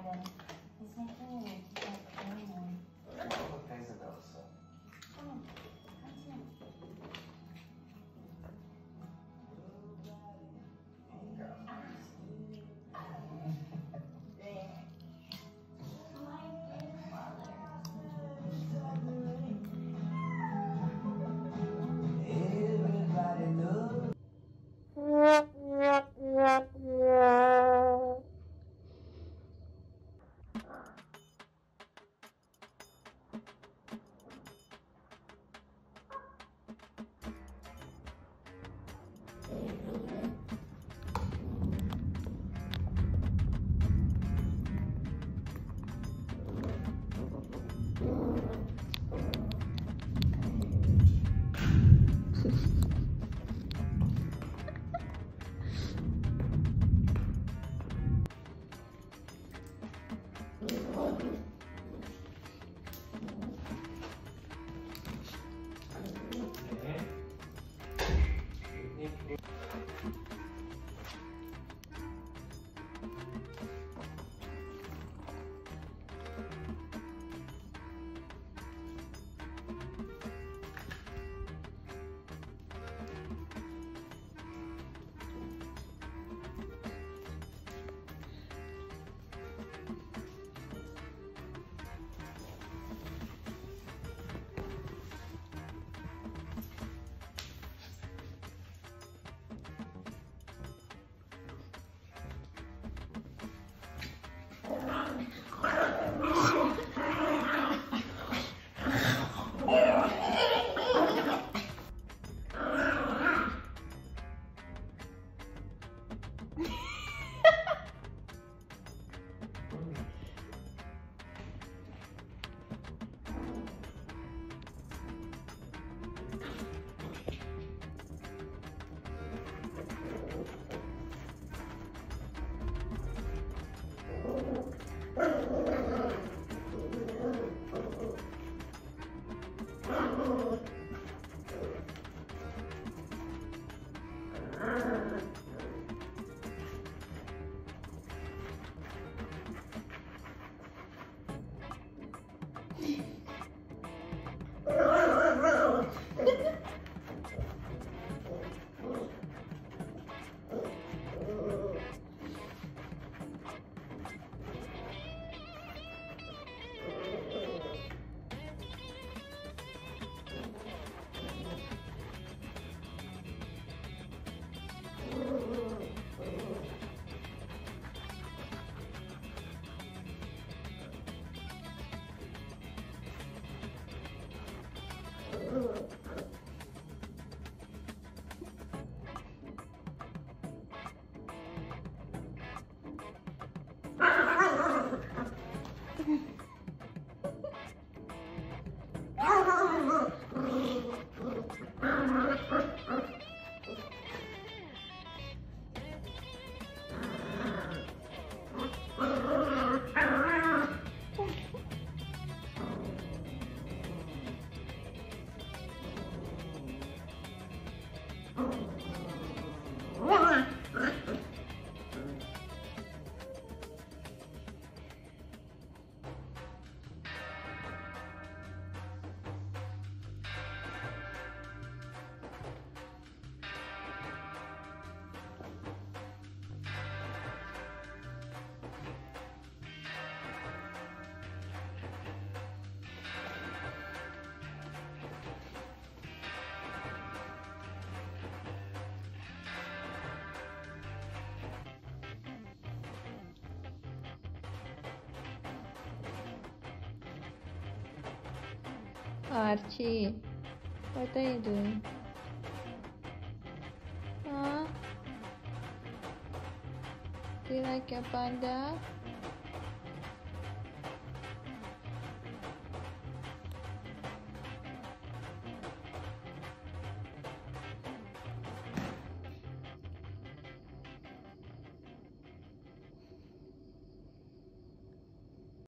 Amen. Lord. You doing? Huh? Do you like your panda?